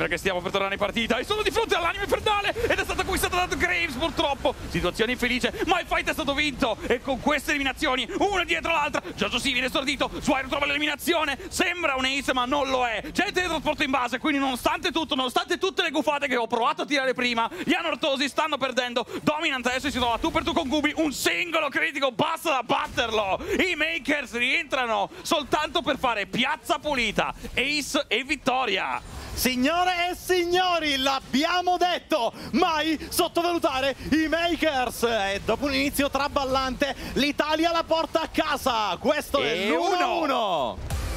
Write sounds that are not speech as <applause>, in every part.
perché stiamo per tornare in partita e sono di fronte all'anime infernale ed è stata acquistata da Graves purtroppo. Situazione infelice ma il fight è stato vinto e con queste eliminazioni una dietro l'altra Jojo si viene stordito Swire trova l'eliminazione sembra un ace ma non lo è. C'è il teletrasporto in base quindi nonostante tutto nonostante tutte le gufate che ho provato a tirare prima gli anortosi stanno perdendo Dominant adesso si trova tu per tu con Gubi un singolo critico basta da batterlo. I Makers rientrano soltanto per fare piazza pulita ace e vittoria Signore e signori, l'abbiamo detto, mai sottovalutare i Makers. E dopo un inizio traballante, l'Italia la porta a casa. Questo e è l'1-1.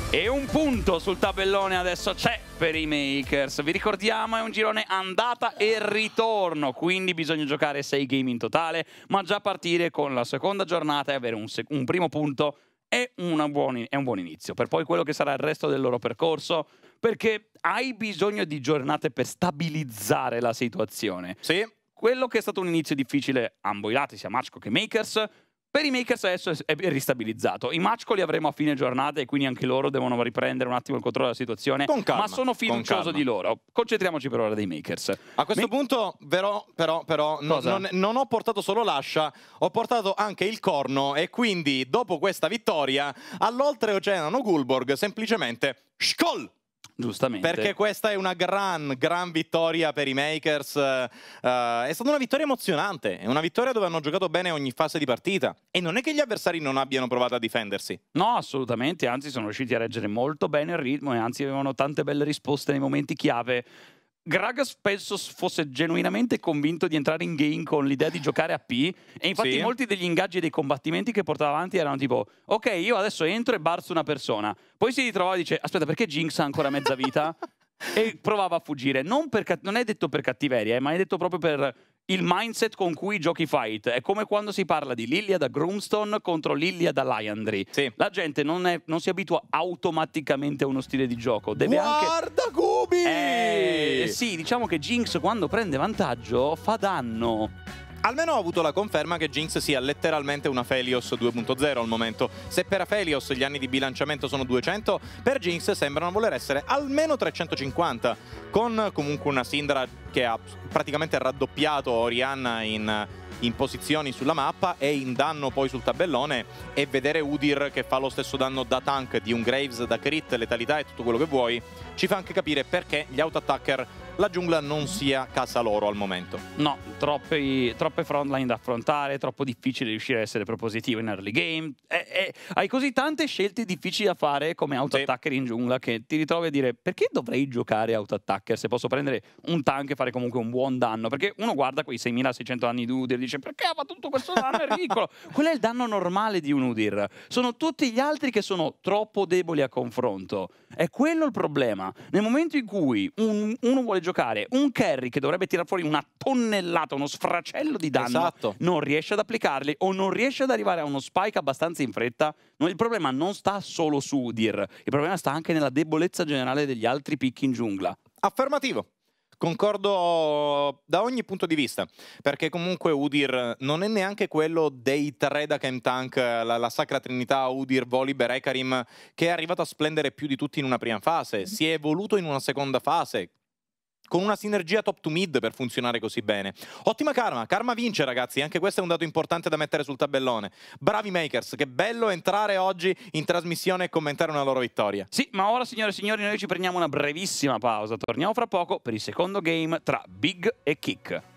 E un punto sul tabellone adesso c'è per i Makers. Vi ricordiamo è un girone andata e ritorno, quindi bisogna giocare 6 game in totale, ma già partire con la seconda giornata e avere un, un primo punto è, buon, è un buon inizio. Per poi quello che sarà il resto del loro percorso perché hai bisogno di giornate per stabilizzare la situazione. Sì. Quello che è stato un inizio difficile a ambo i lati, sia Matchco che Makers, per i Makers adesso è ristabilizzato. I match li avremo a fine giornata e quindi anche loro devono riprendere un attimo il controllo della situazione. Con calma, ma sono fiducioso di loro. Concentriamoci per ora dei Makers. A questo Me punto, però, però, però no, non, non, ho portato solo l'ascia, ho portato anche il corno e quindi dopo questa vittoria all'oltreoceano Gulborg semplicemente Skoll! Giustamente. Perché questa è una gran, gran vittoria per i Makers. Uh, è stata una vittoria emozionante, è una vittoria dove hanno giocato bene ogni fase di partita. E non è che gli avversari non abbiano provato a difendersi. No, assolutamente, anzi sono riusciti a reggere molto bene il ritmo e anzi avevano tante belle risposte nei momenti chiave. Gragas penso fosse genuinamente convinto di entrare in game con l'idea di giocare a P e infatti sì. molti degli ingaggi e dei combattimenti che portava avanti erano tipo ok io adesso entro e barzo una persona. Poi si ritrovava e dice aspetta perché Jinx ha ancora mezza vita? <laughs> E provava a fuggire. Non, per, non è detto per cattiveria eh, ma è detto proprio per il mindset con cui giochi fight. È come quando si parla di Lilia da Groomstone contro Lilia da Liandry. Sì. La gente non, è, non, si abitua automaticamente a uno stile di gioco. Deve Guarda anche... Gubi! Eh, sì, diciamo che Jinx quando prende vantaggio fa danno. Almeno ho avuto la conferma che Jinx sia letteralmente una Felios 2.0 al momento. Se per Aphelios gli anni di bilanciamento sono 200, per Jinx sembrano voler essere almeno 350, con comunque una Syndra che ha praticamente raddoppiato Orianna in in posizioni sulla mappa e in danno poi sul tabellone e vedere Udir che fa lo stesso danno da tank di un Graves, da crit, letalità e tutto quello che vuoi, ci fa anche capire perché gli auto-attacker la giungla non sia casa loro al momento. No, troppi, troppe frontline da affrontare, troppo difficile riuscire a essere propositivo in early game. E, e, hai così tante scelte difficili da fare come auto-attacker sì. in giungla che ti ritrovi a dire perché dovrei giocare auto-attacker se posso prendere un tank e fare comunque un buon danno? Perché uno guarda quei 6600 anni di Udir e dice perché ha fatto tutto questo danno, è ridicolo. <laughs> Quello è il danno normale di un Udir. Sono tutti gli altri che sono troppo deboli a confronto. È quello il problema. Nel momento in cui un, uno vuole giocare un carry che dovrebbe tirare fuori una tonnellata, uno sfracello di danno, esatto. non riesce ad applicarli o non riesce ad arrivare a uno spike abbastanza in fretta, il problema non sta solo su Udir, il problema sta anche nella debolezza generale degli altri picchi in giungla. Affermativo. Concordo da ogni punto di vista, perché comunque Udir non è neanche quello dei tre da Camp Tank, la, la Sacra Trinità, Udir, Volibear, Ekarim, che è arrivato a splendere più di tutti in una prima fase, si è evoluto in una seconda fase, con una sinergia top to mid per funzionare così bene. Ottima Karma, Karma vince ragazzi, anche questo è un dato importante da mettere sul tabellone. Bravi Makers, che bello entrare oggi in trasmissione e commentare una loro vittoria. Sì, ma ora signore e signori noi ci prendiamo una brevissima pausa, torniamo fra poco per il secondo game tra Big e Kick.